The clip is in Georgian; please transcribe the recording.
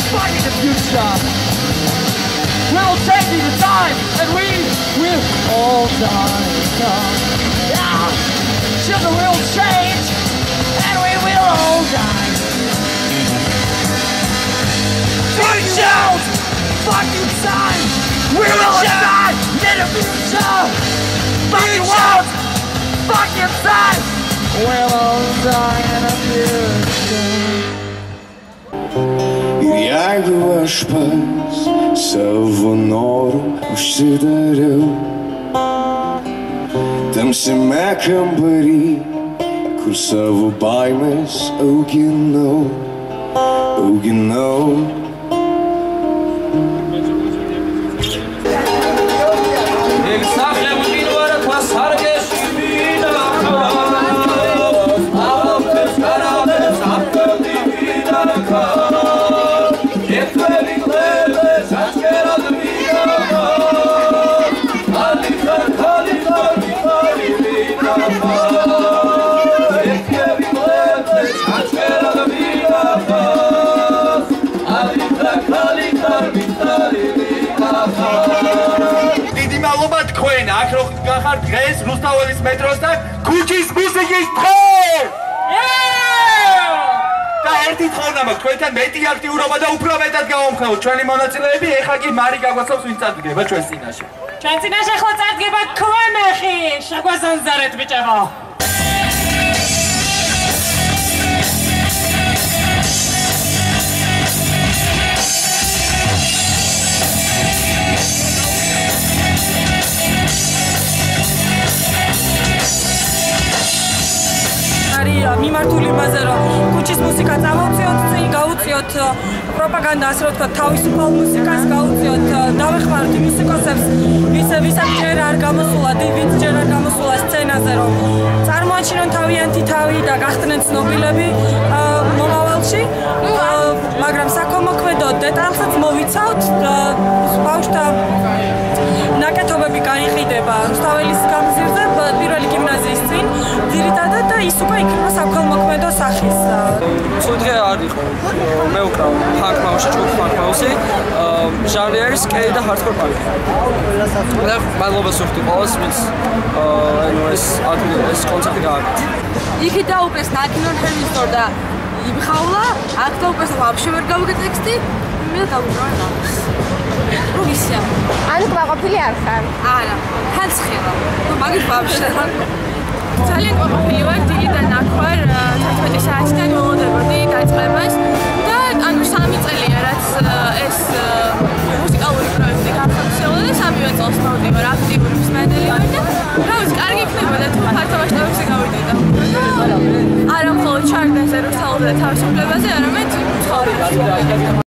are fighting the future. We're changing the time, and we will all die. Yeah, the world change, and we will all die. Fight out! Fucking time! We will all die in the future! Fucking world! Fucking time! We'll all die. jeigu aš pats savo norų užsidariau tamsiame kambarį, kur savo baimės auginau, auginau. Come on. გახართ დღეს რუსთაველის მეტროსთან ქუჩის მუსიკის დღე! და ერთი თხოვნა მაქვს თქვენთან მეტი აქტიურობა და უფრო მეტად გავამხნევოთ ჩვენი მონაწილეები ეხლა კი მარი გაგვაცავს ვინ წარდგება ჩვენ წინაშე. ჩვენ წინაშე ხო წარდგება ქვემეხი! შეგვაზანზარეთ ბიჭებო ქუჩის მუსიკა წამოვწიოთ, წინ გაუწიოთ პროპაგანდა, ასე რომ თქვა, თავისუფალ მუსიკას გაუწიოთ, დავეხმაროთ მუსიკოსებს, ისე ვისაც ჯერ არ გამოსულა, ვინც ჯერ არ გამოსულა სცენაზე, რომ წარმოაჩინონ თავიანთი თავი და გახდნენ ცნობილები მომავალში. მაგრამ საქომოქმედო დეტალსაც მოვიცავთ, ბავშვთა ნაკეთობები გაიყიდება რუსთაველის გამზირზე ცუდღე არ იყო. მე უკრა ფანკ მაუსი ჯგუფ ფანკ მაუსი ჟანრი არის სკეი და ჰარდკორ პანკი და მადლობა სუხტი ყოველს ვინც ანუ ეს ეს კონცერტი გააკეთა იქი დაუპეს ნაკინონ ჰერმისტორ და იბხავლა აქ დაუპეს ვაფშე ვერ გავიგე ტექსტი მე დავუბრუნე ნამს რუსია ანუ ყვაყოფილი არ ხარ. არა ხანცხელა ნუ მაგის ვაფშე ძალიან ყვაყოფილი ვარ დილიდან აქ ვარ და არა მხოლოდ ჩარდაზე რუსთავზე თავისუფლებაზე არამედ ცხოვრებაში